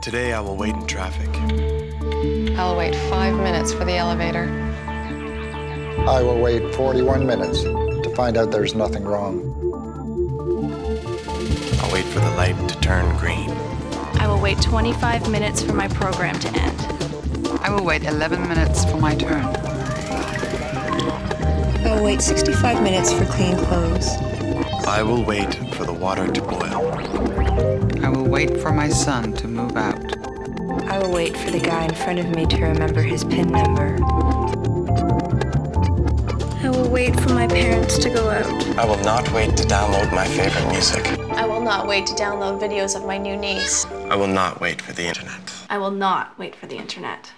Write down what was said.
Today I will wait in traffic. I'll wait five minutes for the elevator. I will wait 41 minutes to find out there's nothing wrong. I'll wait for the light to turn green. I will wait 25 minutes for my program to end. I will wait 11 minutes for my turn. I will wait 65 minutes for clean clothes. I will wait for the water to boil. I will wait for my son to move out. I will wait for the guy in front of me to remember his PIN number. I will wait for my parents to go out. I will not wait to download my favorite music. I will not wait to download videos of my new niece. I will not wait for the internet. I will not wait for the internet.